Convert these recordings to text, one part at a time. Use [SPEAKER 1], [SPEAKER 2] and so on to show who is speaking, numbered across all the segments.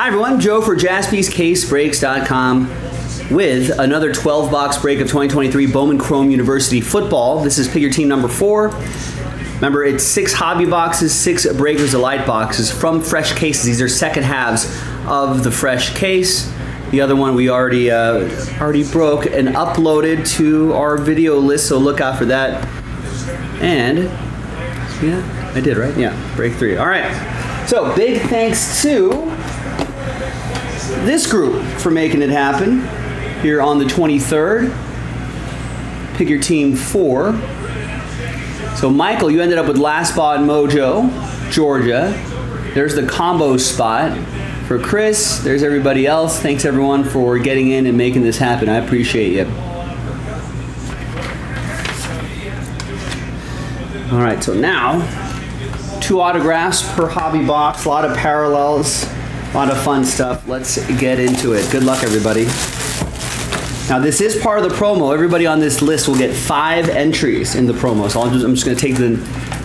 [SPEAKER 1] Hi everyone, Joe for jaspyscasebreaks.com with another 12 box break of 2023 Bowman Chrome University football. This is pick your team number four. Remember, it's six hobby boxes, six Breaker's Delight boxes from fresh cases. These are second halves of the fresh case. The other one we already uh, already broke and uploaded to our video list, so look out for that. And yeah, I did right. Yeah, break three. All right. So big thanks to this group for making it happen here on the 23rd. Pick your team four. So Michael, you ended up with last spot Mojo, Georgia. There's the combo spot for Chris. There's everybody else. Thanks everyone for getting in and making this happen. I appreciate you. All right, so now two autographs per hobby box, a lot of parallels, a lot of fun stuff. Let's get into it. Good luck, everybody. Now, this is part of the promo. Everybody on this list will get five entries in the promo. So just, I'm just going to take the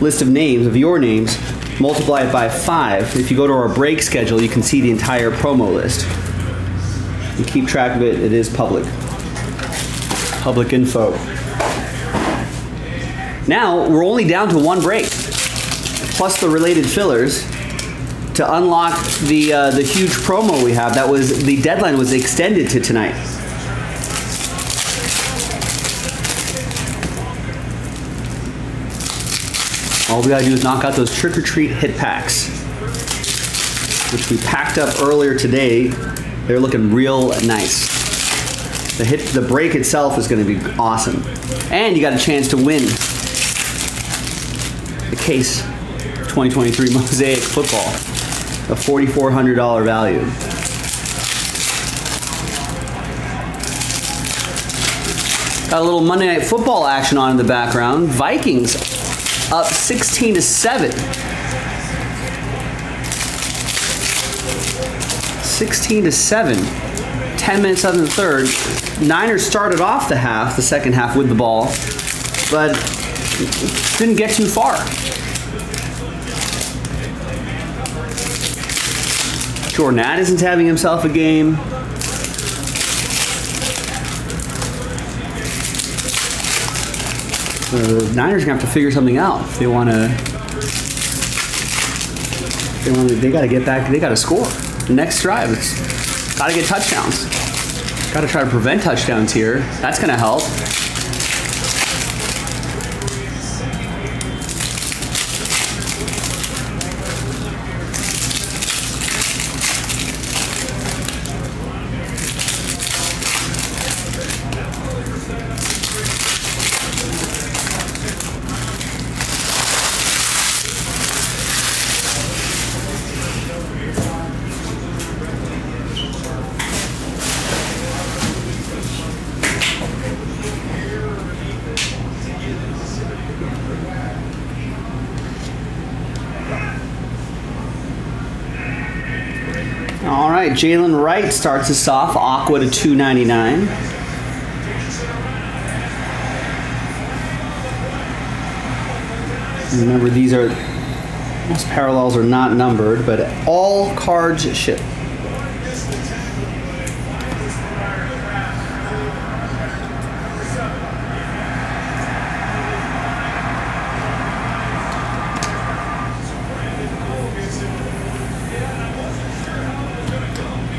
[SPEAKER 1] list of names, of your names, multiply it by five. If you go to our break schedule, you can see the entire promo list. You keep track of it, it is public. Public info. Now, we're only down to one break, plus the related fillers to unlock the uh, the huge promo we have. That was the deadline was extended to tonight. All we gotta do is knock out those trick or treat hit packs, which we packed up earlier today. They're looking real nice. The hit, the break itself is going to be awesome, and you got a chance to win the case 2023 Mosaic Football, a $4,400 value. Got a little Monday Night Football action on in the background. Vikings up 16 to 7. 16 to 7. 10 minutes in the third. Niners started off the half, the second half with the ball, but didn't get too far. Jordan Addison's having himself a game. The Niners gonna have to figure something out if they want to. They want. They got to get back. They got to score. Next drive, it's got to get touchdowns. Got to try to prevent touchdowns here. That's gonna help. Jaylen Wright starts us off. Aqua to 299. Remember, these are most parallels are not numbered, but all cards ship.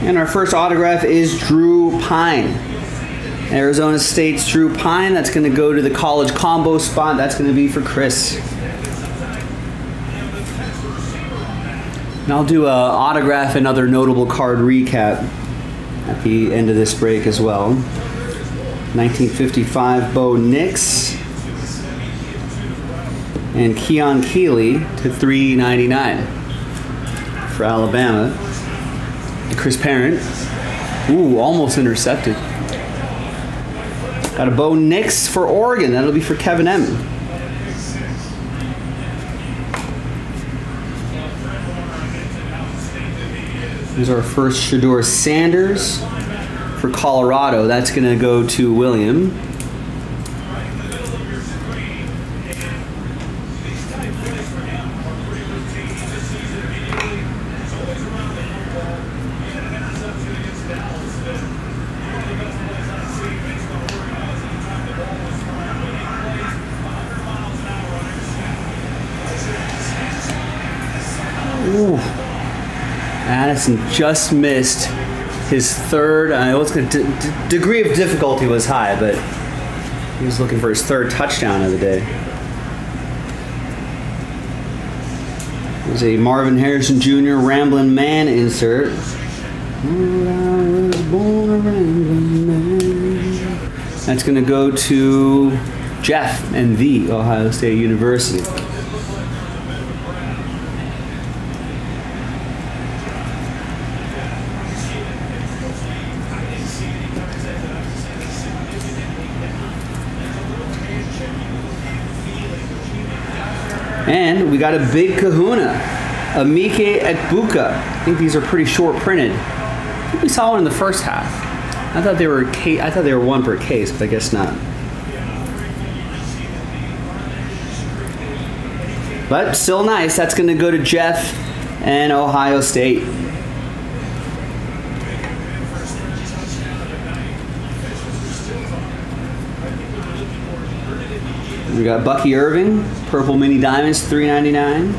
[SPEAKER 1] And our first autograph is Drew Pyne. Arizona State's Drew Pyne. That's going to go to the college combo spot. That's going to be for Chris. And I'll do a autograph and other notable card recap at the end of this break as well. 1955 Bo Nix and Keon Keeley to 399 for Alabama. Chris Parent. Ooh, almost intercepted. Got a Bo Nix for Oregon. That'll be for Kevin M. Here's our first Shedeur Sanders for Colorado. That's going to go to William. Just missed his third. I it's going to degree of difficulty was high, but he was looking for his third touchdown of the day. It was a Marvin Harrison Jr. Ramblin' Man insert. That's going to go to Jeff and the Ohio State University. And we got a big kahuna, a Emeka Egbuka. I think these are pretty short printed. We saw one in the first half. I thought they were I thought they were one per case, but I guess not. But still nice. That's going to go to Jeff and Ohio State. We got Bucky Irving, Purple Mini Diamonds, three ninety nine,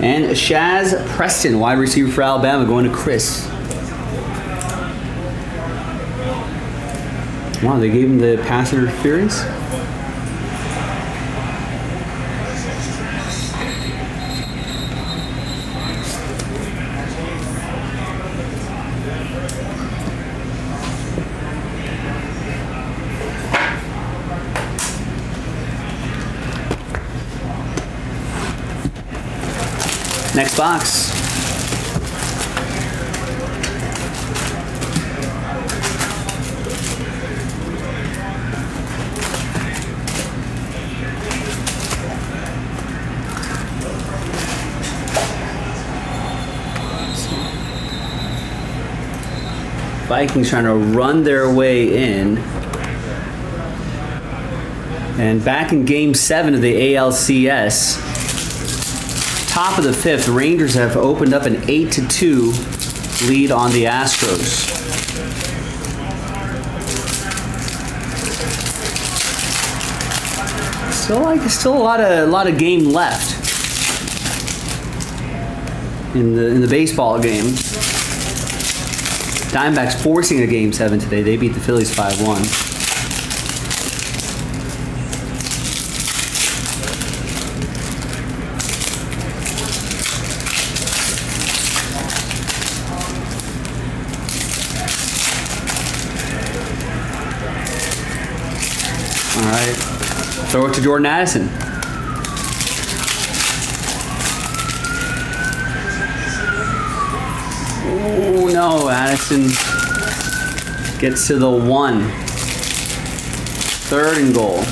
[SPEAKER 1] and Shazz Preston, wide receiver for Alabama, going to Chris. Wow, they gave him the pass interference. Box. Vikings trying to run their way in. And back in game seven of the ALCS, top of the fifth, Rangers have opened up an 8 to 2 lead on the Astros. Still like still a lot of a lot of game left in the in the baseball game. Diamondbacks forcing a game seven today. They beat the Phillies 5 1. All right. Throw it to Jordan Addison. Oh no, Addison gets to the one. Third and goal.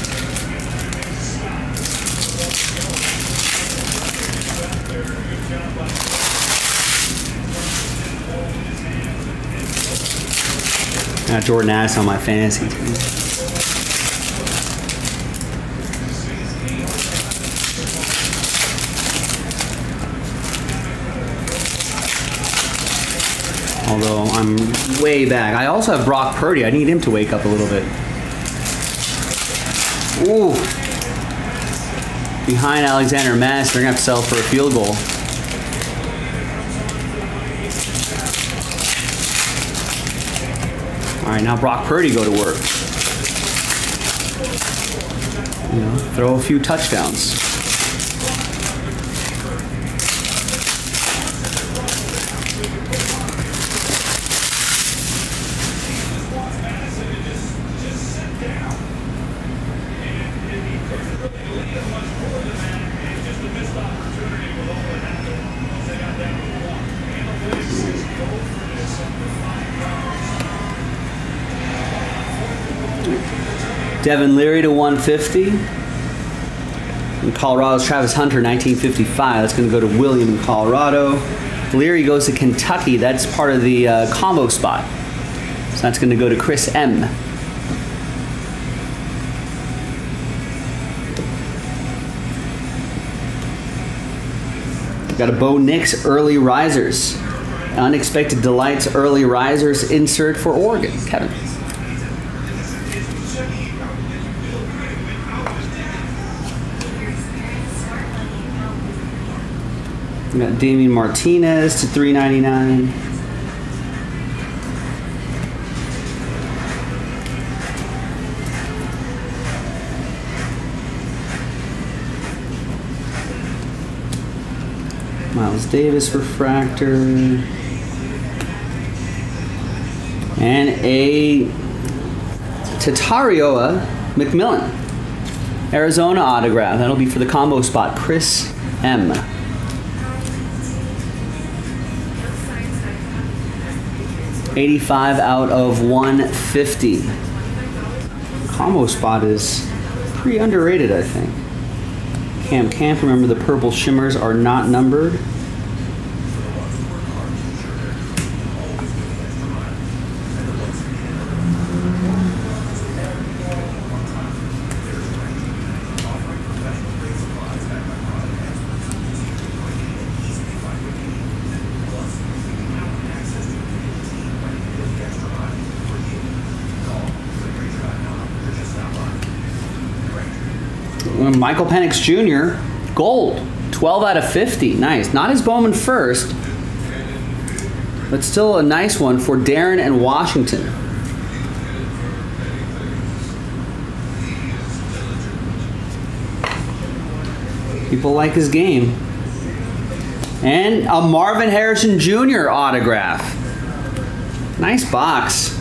[SPEAKER 1] Got Jordan Addison on my fantasy team. Although I'm way back. I also have Brock Purdy. I need him to wake up a little bit. Ooh. Behind Alexander Mass, they're going to have to sell for a field goal. All right, now Brock Purdy go to work. You know, throw a few touchdowns. Devin Leary to 150. In Colorado's Travis Hunter, 1955. That's going to go to William in Colorado. Leary goes to Kentucky. That's part of the uh, combo spot. So that's going to go to Chris M. Got a Bo Nix early risers. Unexpected delights early risers insert for Oregon. Kevin. We got Damien Martinez to 399. Miles Davis refractor. And a Tetairoa McMillan. Arizona autograph. That'll be for the combo spot. Chris M. Eighty-five out of one fifty. Combo spot is pretty underrated, I think. Cam Camp. Remember, the purple shimmers are not numbered. Michael Penix Jr., gold. 12 out of 50. Nice. Not his Bowman first, but still a nice one for Darren and Washington. People like his game. And a Marvin Harrison Jr. autograph. Nice box.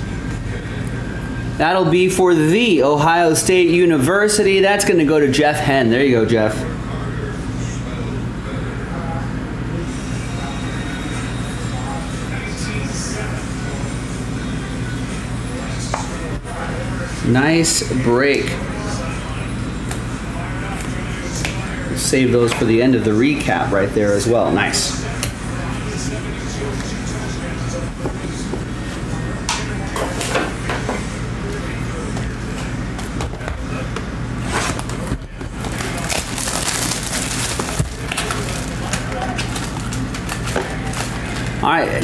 [SPEAKER 1] That'll be for the Ohio State University. That's going to go to Jeff Henn. There you go, Jeff. Nice break. Save those for the end of the recap right there as well. Nice.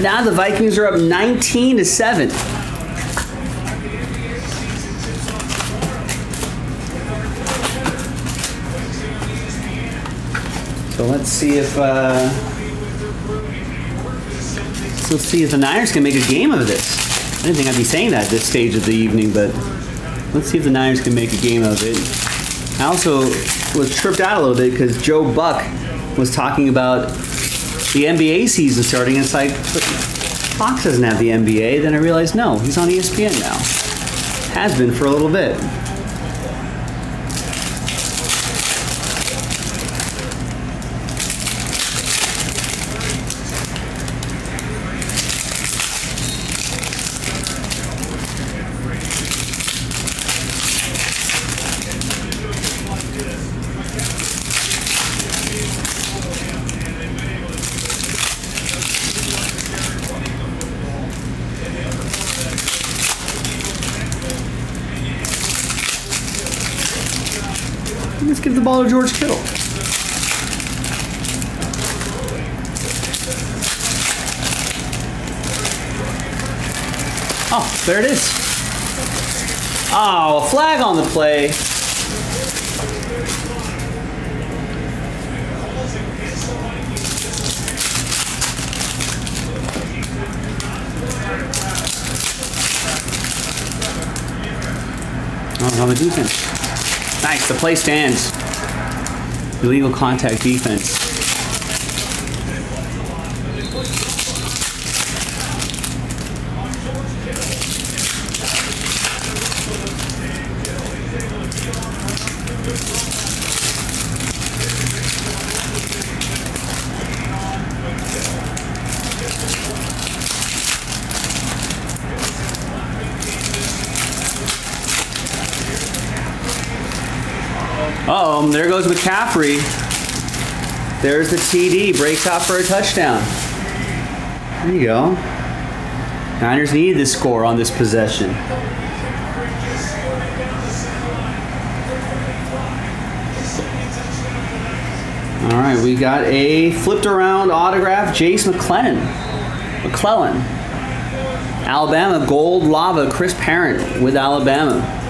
[SPEAKER 1] Now the Vikings are up 19 to 7. So let's see if uh, let's see if the Niners can make a game of this. I didn't think I'd be saying that at this stage of the evening, but let's see if the Niners can make a game of it. I also was tripped out a little bit because Joe Buck was talking about the NBA season starting. It's like, Fox doesn't have the NBA. Then I realized, no, he's on ESPN now. Has been for a little bit. To George Kittle. Oh, there it is. Oh, a flag on the play. On the defense. Nice, the play stands. Illegal contact defense. Uh oh, there goes McCaffrey. There's the TD, breaks out for a touchdown. There you go. Niners needed the score on this possession. All right, we got a flipped around autograph, Jase McClellan. McClellan. Alabama Gold Lava, Chris Parent with Alabama.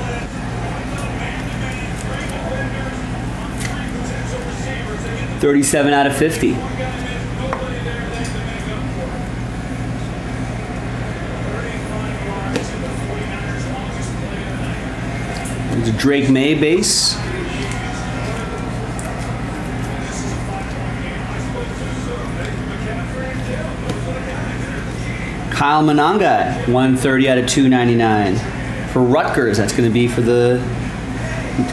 [SPEAKER 1] 37 out of 50. There's Drake Maye base. Kyle Monangai, 130 out of 299. For Rutgers, that's going to be for the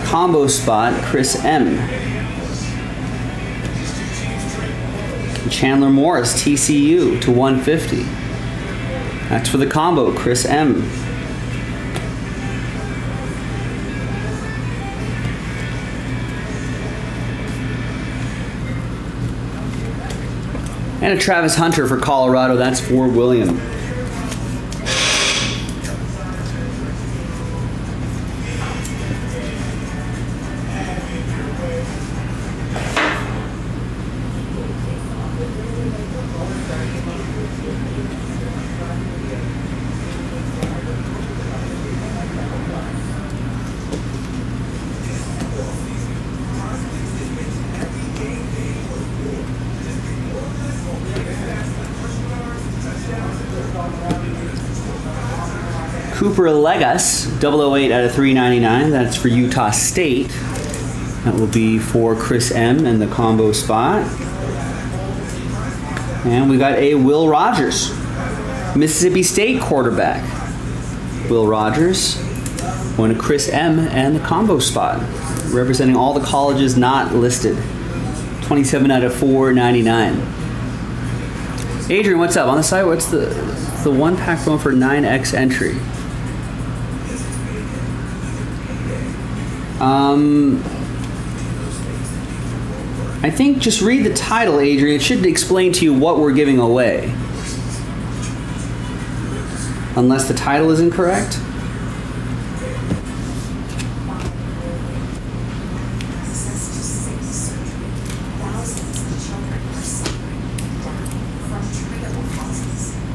[SPEAKER 1] combo spot, Chris M. Chandler Morris, TCU, to 150. That's for the combo, Chris M. And a Travis Hunter for Colorado. That's for William. Cooper Legas, 008 out of 399. That's for Utah State. That will be for Chris M and the combo spot. And we got a Will Rogers, Mississippi State quarterback. Will Rogers, one to Chris M and the combo spot, representing all the colleges not listed. 27 out of 499. Adrian, what's up? On the side, what's the the one pack going for 9x entry? Um, I think just read the title, Adrian. It should explain to you what we're giving away. Unless the title is incorrect.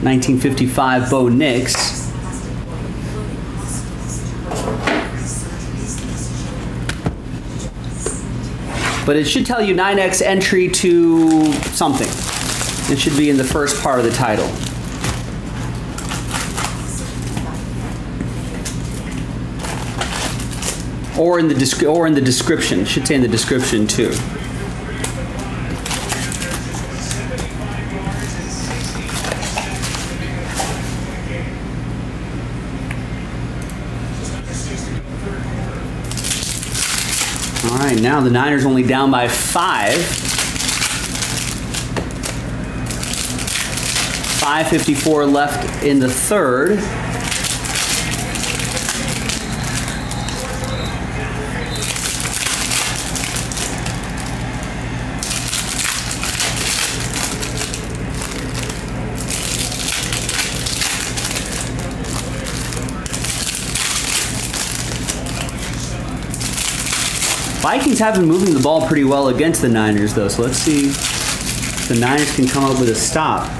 [SPEAKER 1] Nineteen fifty five Bo Nix. But it should tell you 9x entry to something. It should be in the first part of the title. Or in the or in the description. It should say in the description too. Right, now the Niners only down by five. 5.54 left in the third. Vikings have been moving the ball pretty well against the Niners, though, so let's see if the Niners can come up with a stop.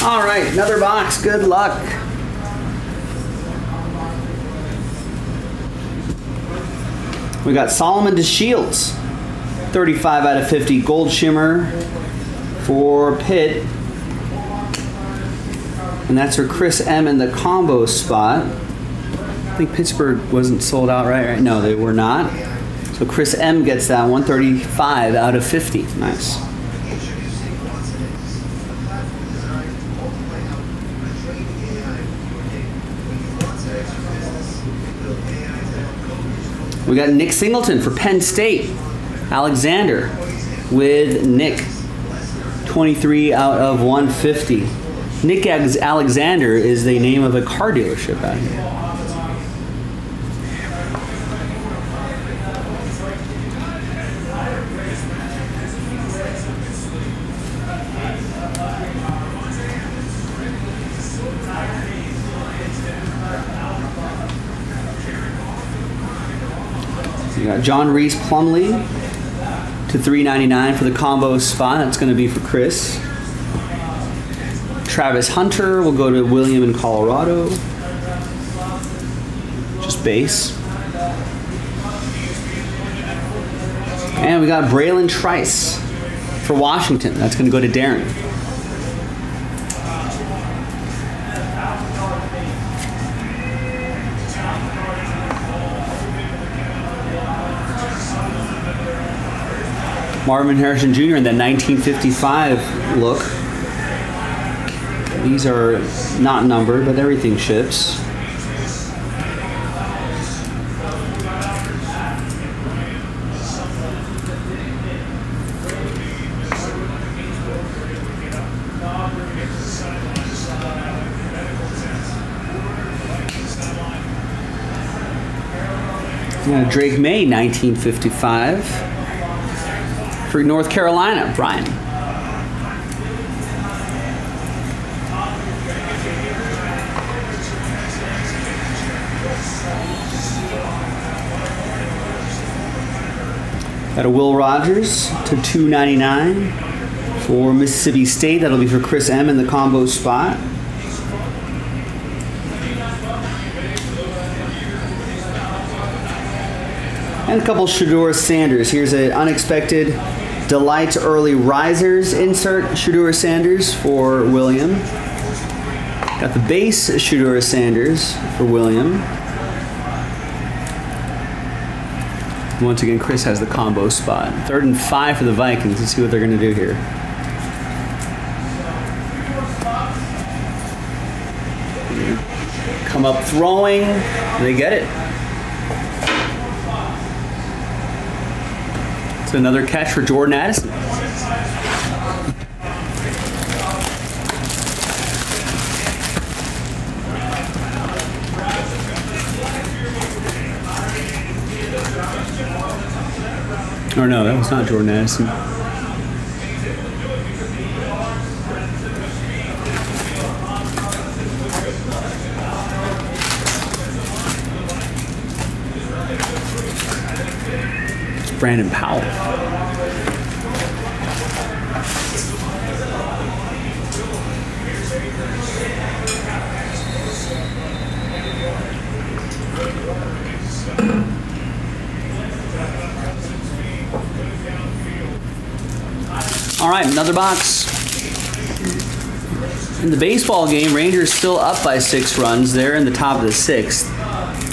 [SPEAKER 1] All right, another Good luck. We got Solomon DeShields, 35 out of 50 gold shimmer for Pitt. And that's for Chris M in the combo spot. I think Pittsburgh wasn't sold out, right? right? No, they were not. So Chris M gets that 135 out of 50. Nice. We got Nick Singleton for Penn State. Alexander with Nick. 23 out of 150. Nick Alexander is the name of a car dealership out here. John Rhys Plumlee to 399 for the combo spot. That's going to be for Chris. Travis Hunter will go to William in Colorado. Just base. And we got Bralen Trice for Washington. That's going to go to Darren. Marvin Harrison Jr. in that 1955 look. These are not numbered, but everything ships. Drake Maye, 1955 for North Carolina, Brian. Got a Will Rogers to 299 for Mississippi State. That'll be for Chris M in the combo spot. And a couple Shedeur Sanders. Here's an unexpected Delight Early Risers insert Shedeur Sanders for William. Got the base Shedeur Sanders for William. Once again, Chris has the combo spot. Third and five for the Vikings. Let's see what they're going to do here. Come up throwing. They get it. It's another catch for Jordan Addison. Or no, that was not Jordan Addison. Brandon Powell. All right, another box. In the baseball game, Rangers still up by six runs. They're in the top of the sixth.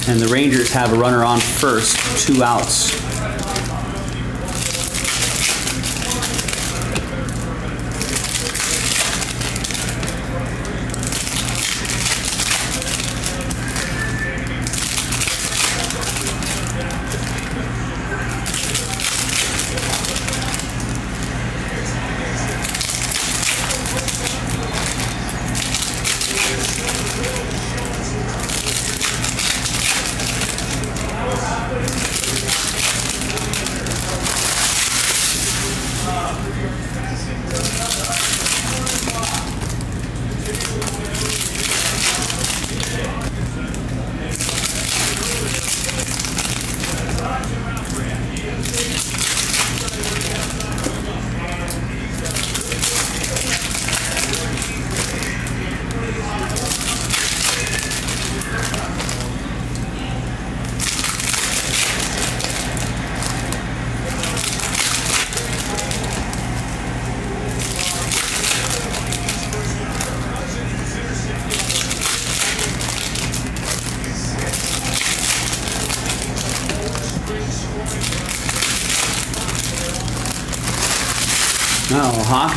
[SPEAKER 1] And the Rangers have a runner on first, two outs.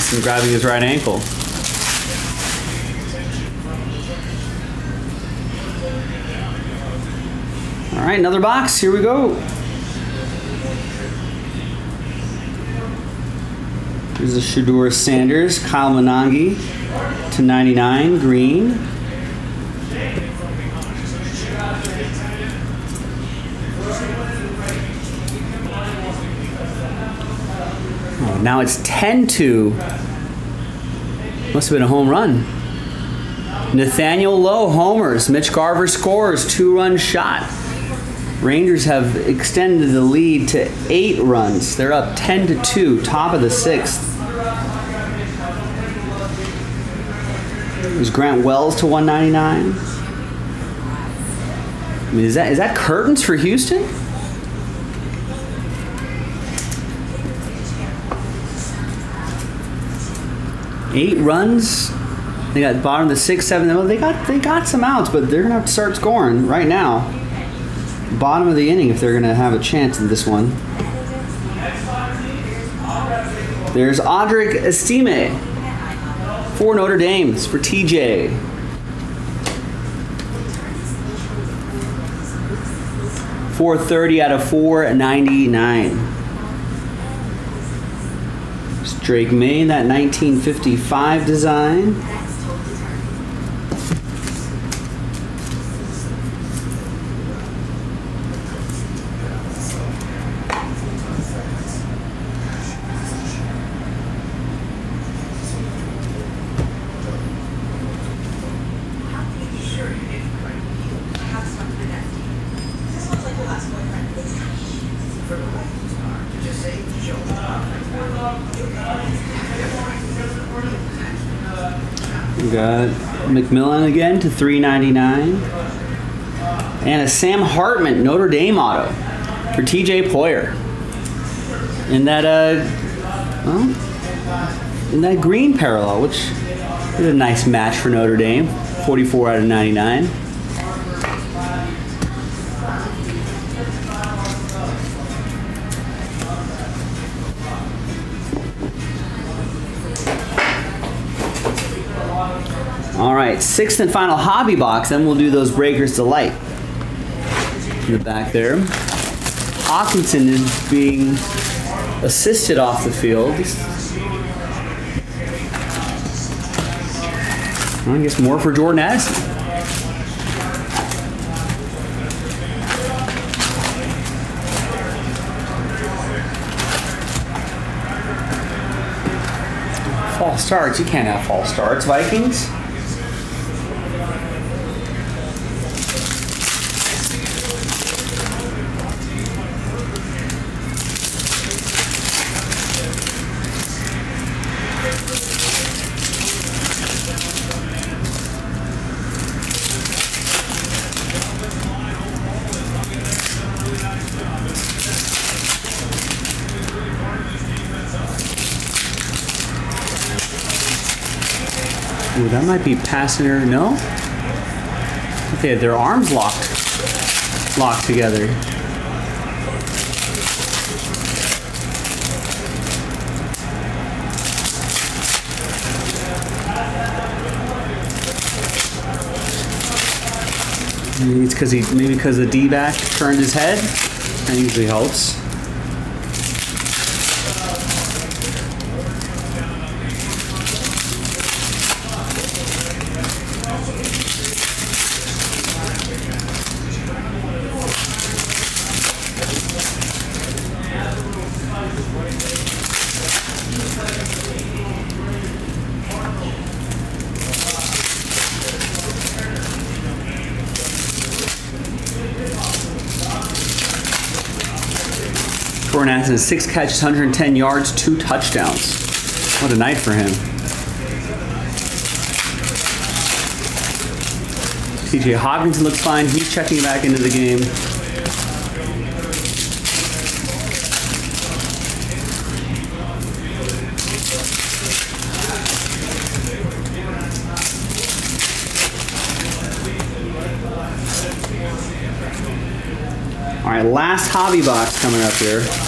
[SPEAKER 1] Hockenson grabbing his right ankle. All right, another box. Here we go. Here's the Shedeur Sanders, Kyle Monangai. to 99 green. Oh, now it's 10 2. Must have been a home run. Nathaniel Lowe homers. Mitch Garver scores. Two run shot. Rangers have extended the lead to eight runs. They're up 10 to 2, top of the sixth. Is Grant Wells to 199? I mean, is that is that curtains for Houston? Eight runs. They got bottom of the sixth, seventh. Well, they got they got some outs, but they're gonna have to start scoring right now. Bottom of the inning if they're gonna have a chance in this one. There's Audric Estime for Notre Dame. It's for TJ. Four thirty out of four ninety nine. Drake Maye, that 1955 design. We got McMillan again to 399. And a Sam Hartman Notre Dame auto for TJ Poyer. In that uh well, in that green parallel, which is a nice match for Notre Dame. 44 out of 99. Sixth and final hobby box, then we'll do those Breaker's Delight. In the back there. Hockenson is being assisted off the field. I guess more for Jordan Addison. False starts. You can't have false starts, Vikings. Ooh, that might be passenger. No? Okay, their arms locked. Locked together. Maybe it's because he maybe because the D back turned his head. That usually helps. Addison, six catches, 110 yards, two touchdowns. What a night for him. TJ Hockenson looks fine. He's checking back into the game. All right, last hobby box coming up here.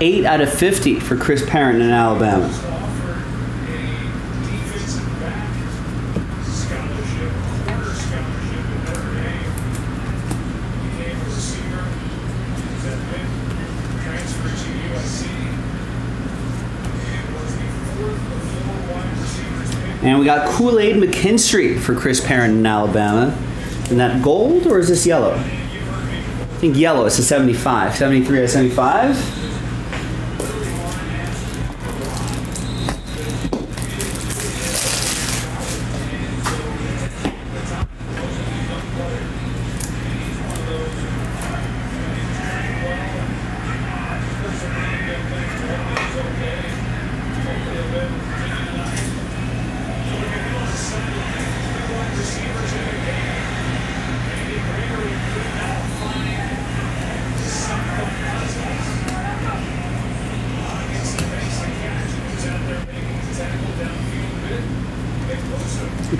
[SPEAKER 1] 8 out of 50 for Chris Parent in Alabama. And we got Kool Aid McKinstry for Chris Parent in Alabama. And that gold or is this yellow? I think yellow. It's a 75. 73 out of 75.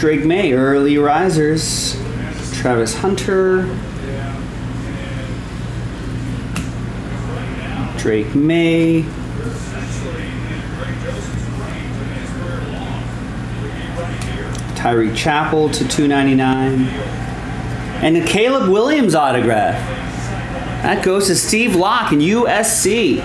[SPEAKER 1] Drake Maye, early risers. Travis Hunter. Drake Maye. Tyreek Chappell to 299. And the Caleb Williams autograph. That goes to Steve Locke in USC.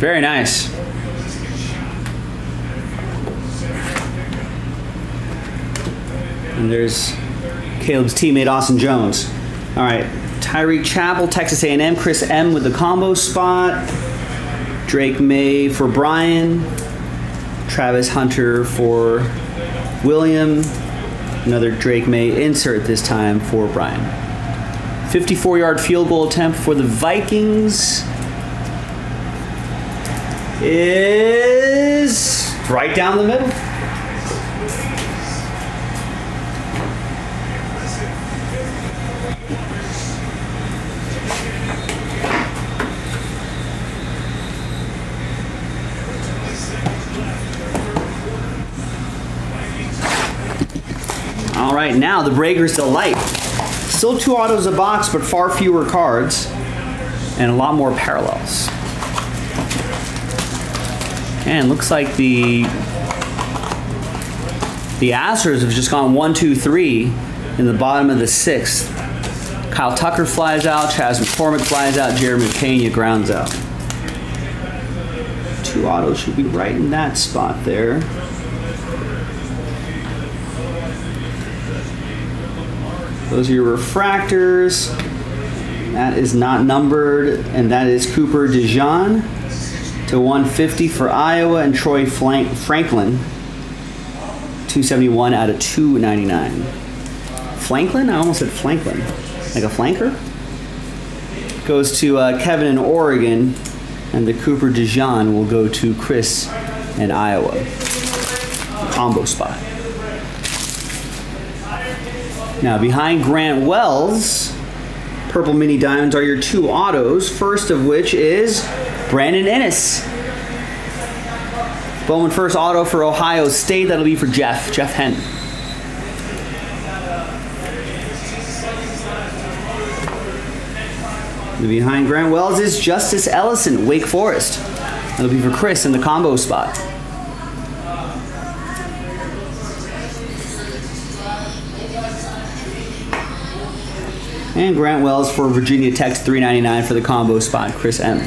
[SPEAKER 1] Very nice. And there's Caleb's teammate Austin Jones. All right, Tyreek Chappell, Texas A&M, Chris M with the combo spot, Drake Maye for Brian, Travis Hunter for William, another Drake Maye insert this time for Brian. 54 yard field goal attempt for the Vikings is right down the middle. All right, now the Breakers Delight. Still two autos a box, but far fewer cards and a lot more parallels. And looks like the the Astros have just gone one, two, three in the bottom of the sixth. Kyle Tucker flies out, Chas McCormick flies out, Jeremy Pena grounds out. Two autos should be right in that spot there. Those are your refractors. That is not numbered, and that is Cooper DeJean to 150 for Iowa and Troy Franklin. 271 out of 299. Franklin? I almost said Franklin. Like a flanker? Goes to uh, Kevin in Oregon, and the Cooper DeJean will go to Chris in Iowa. Combo spot. Now, behind Grant Wells, Purple Mini Diamonds are your two autos, first of which is Brandon Inniss. Bowman first auto for Ohio State. That'll be for Jeff, Jeff Hen. Behind Grant Wells is Justice Ellison, Wake Forest. That'll be for Chris in the combo spot. And Grant Wells for Virginia Tech, 399 for the combo spot, Chris M.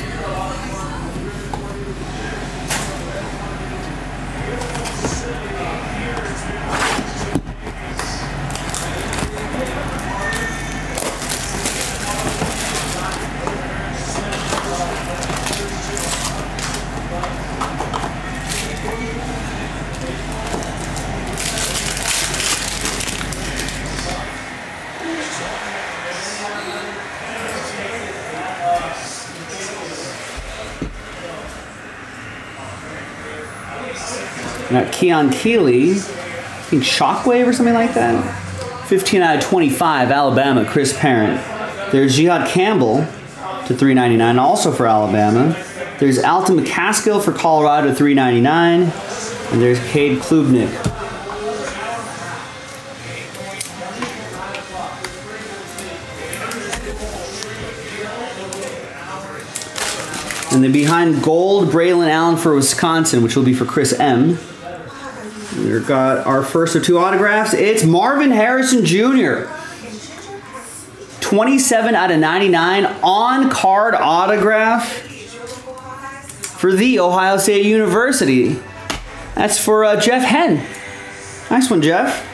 [SPEAKER 1] Got Keon Keeley, I think Shockwave or something like that. 15 out of 25, Alabama, Chris Parent. There's Jihaad Campbell to 399, also for Alabama. There's Alton McCaskill for Colorado 399. And there's Cade Klubnik. And then behind gold, Braylon Allen for Wisconsin, which will be for Chris M. We've got our first of two autographs. It's Marvin Harrison Jr. 27 out of 99 on card autograph for the Ohio State University. That's for uh, Jeff Henn. Nice one, Jeff.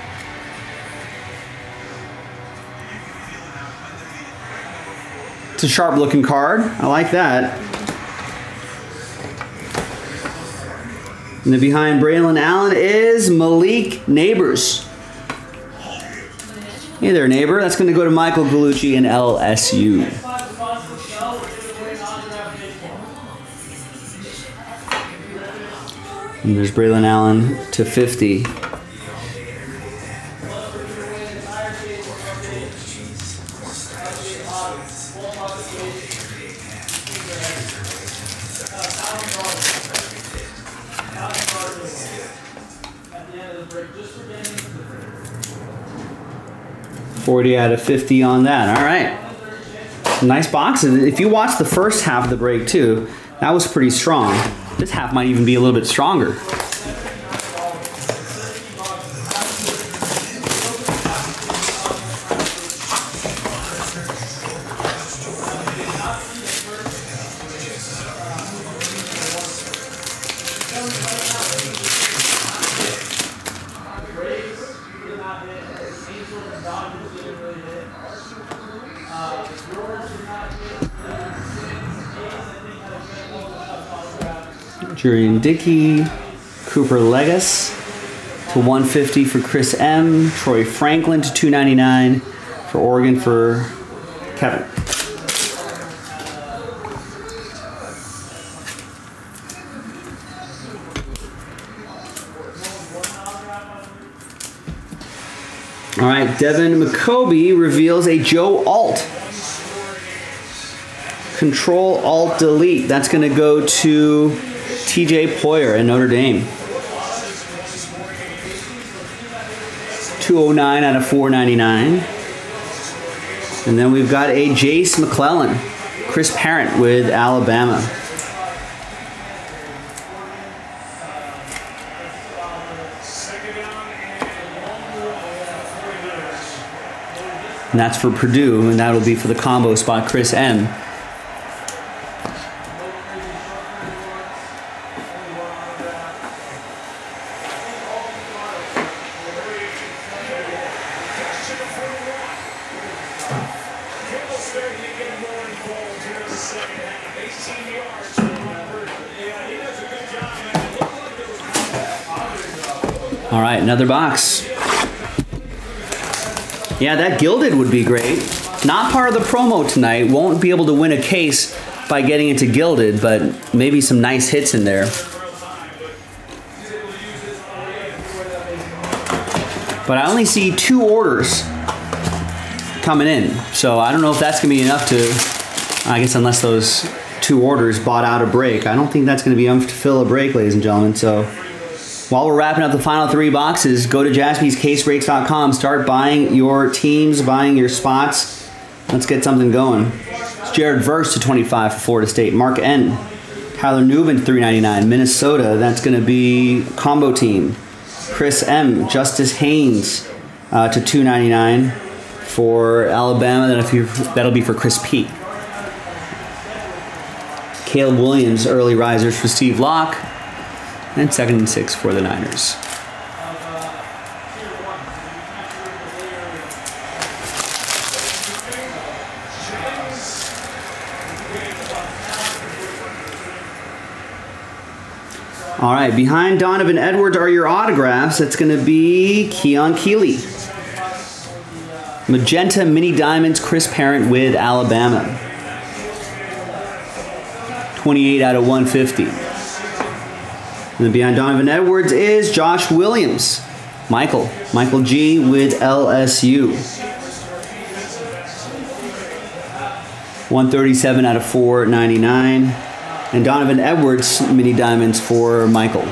[SPEAKER 1] It's a sharp looking card. I like that. And then behind Braylon Allen is Malik Neighbors. Hey there, neighbor. That's going to go to Michael Gallucci and LSU. And there's Braylon Allen to 50. 40 out of 50 on that. All right. Nice boxes. If you watch the first half of the break too, that was pretty strong. This half might even be a little bit stronger. 'Jurrion Dickey, Cooper Legas to 150 for Chris M, Troy Franklin to 299 for Oregon for Kevin. All right, Devin Mockobee reveals a Joe Alt. Control Alt Delete. That's going to go to TJ Poyer in Notre Dame. 209 out of 499. And then we've got a Jase McClellan, Chris Parent with Alabama. And that's for Purdue, and that'll be for the combo spot, Chris M. another box. Yeah, that gilded would be great. Not part of the promo tonight. Won't be able to win a case by getting into gilded, but maybe some nice hits in there. But I only see two orders coming in. So I don't know if that's going to be enough to, I guess, unless those two orders bought out a break. I don't think that's going to be enough to fill a break, ladies and gentlemen. So while we're wrapping up the final three boxes, go to jaspyscasebreaks.com. Start buying your teams, buying your spots. Let's get something going. It's Jared Verse to 25 for Florida State. Mark N. Tyler Nubin 399. Minnesota. That's going to be combo team. Chris M. Justice Haynes uh, to 299 for Alabama. That'll be for Chris P. Caleb Williams, early risers for Steve Locke and second and six for the Niners. All right, behind Donovan Edwards are your autographs. It's going to be Keon Keeley. Magenta Mini Diamonds, Chris Parent with Alabama. 28 out of 150. And then behind Donovan Edwards is Josh Williams. Michael. Michael G with LSU. 137 out of 499. And Donovan Edwards mini diamonds for Michael.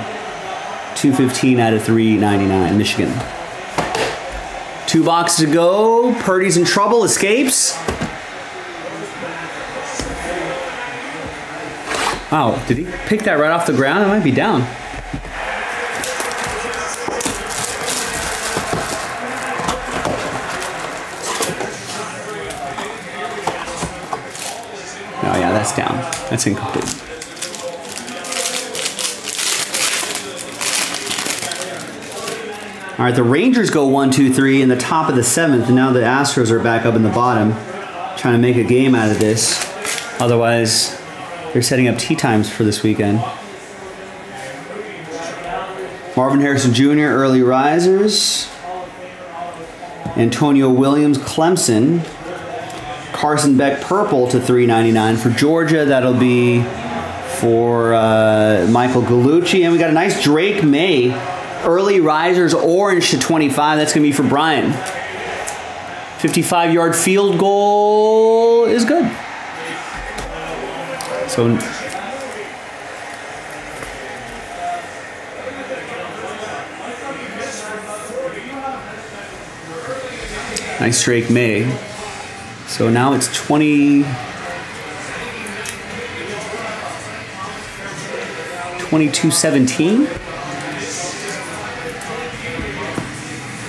[SPEAKER 1] 215 out of 399, Michigan. Two boxes to go. Purdy's in trouble, escapes. Wow, did he pick that right off the ground? It might be down. Oh yeah, that's down. That's incomplete. All right, the Rangers go one, two, three in the top of the seventh, and now the Astros are back up in the bottom, trying to make a game out of this. Otherwise, they're setting up tee times for this weekend. Marvin Harrison Jr., early risers. Antonio Williams, Clemson. Carson Beck, purple to 3.99 for Georgia. That'll be for uh, Michael Gallucci, and we got a nice Drake Maye, early risers, orange to 25. That's gonna be for Brian. 55 yard field goal is good. Nice Drake Maye. So now it's 20 22-17.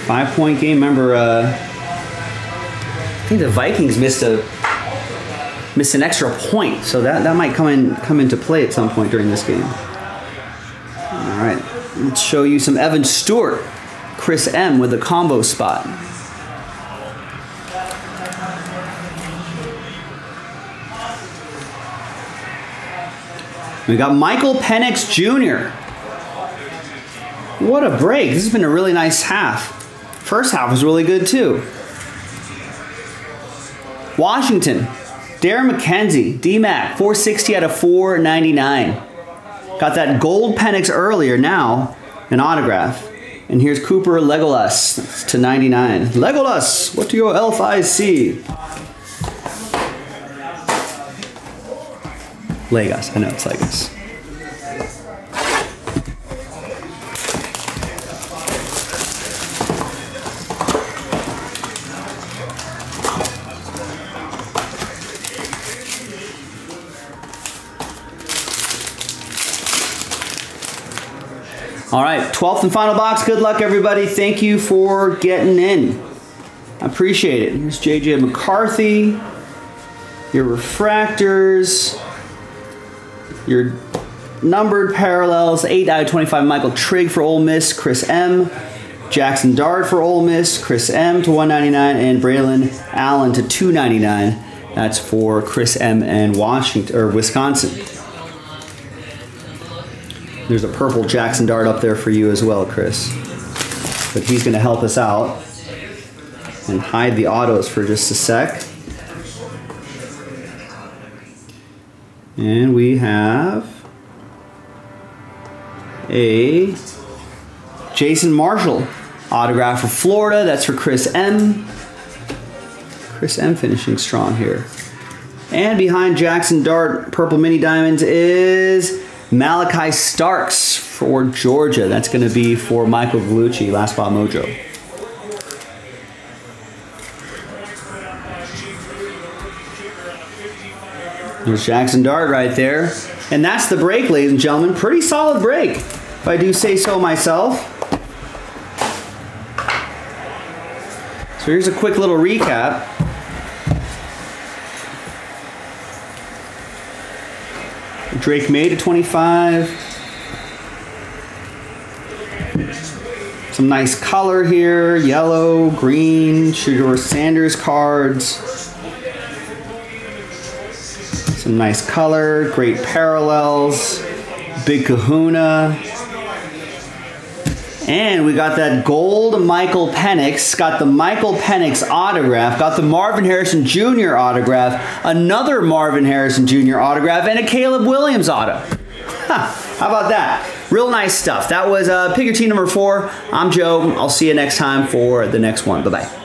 [SPEAKER 1] Five point game. Remember, uh, I think the Vikings missed a missed an extra point, so that, that might come in come into play at some point during this game. All right, let's show you some Evan Stewart, Chris M with a combo spot. We got Michael Penix Jr. What a break. This has been a really nice half. First half was really good too. Washington, Darren McKenzie, DMAC, 460 out of 499. Got that gold Penix earlier, now an autograph. And here's Cooper Legolas to 99. Legolas, what do your elf eyes see? Legos, I know it's Legos. All right, 12th and final box. Good luck, everybody. Thank you for getting in. I appreciate it. Here's JJ McCarthy, your refractors, your numbered parallels 8 out of 25 Michael Trigg for Ole Miss, Chris M. Jackson Dart for Ole Miss, Chris M to 199, and Braylon Allen to 299. That's for Chris M and Washington or Wisconsin. There's a purple Jackson Dart up there for you as well, Chris. But he's going to help us out and hide the autos for just a sec. And we have a Jason Marshall autograph for Florida. That's for Chris M. Chris M finishing strong here. And behind Jackson Dart, Purple Mini Diamonds is Malaki Starks for Georgia. That's going to be for Michael Gallucci, Last Spot Mojo. There's Jackson Dart right there. And that's the break, ladies and gentlemen. Pretty solid break, if I do say so myself. So here's a quick little recap. Drake Maye to 25. Some nice color here, yellow, green, Shedeur Sanders cards. Some nice color, great parallels, big kahuna. And we got that gold Michael Penix, got the Michael Penix autograph, got the Marvin Harrison Jr. autograph, another Marvin Harrison Jr. autograph, and a Caleb Williams auto. How about that? Real nice stuff. That was uh, pick your team number four. I'm Joe. I'll see you next time for the next one. Bye bye.